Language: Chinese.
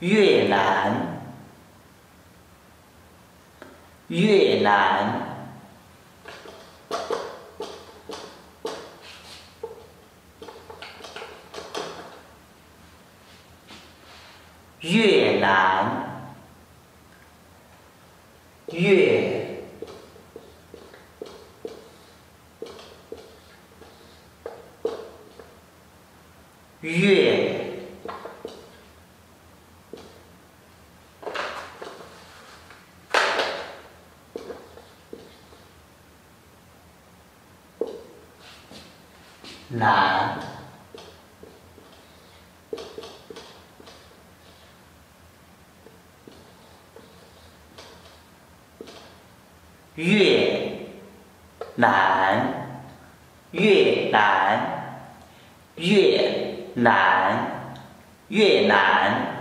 越南，越南，越南，越，越。南，越南，越南，越南，越南。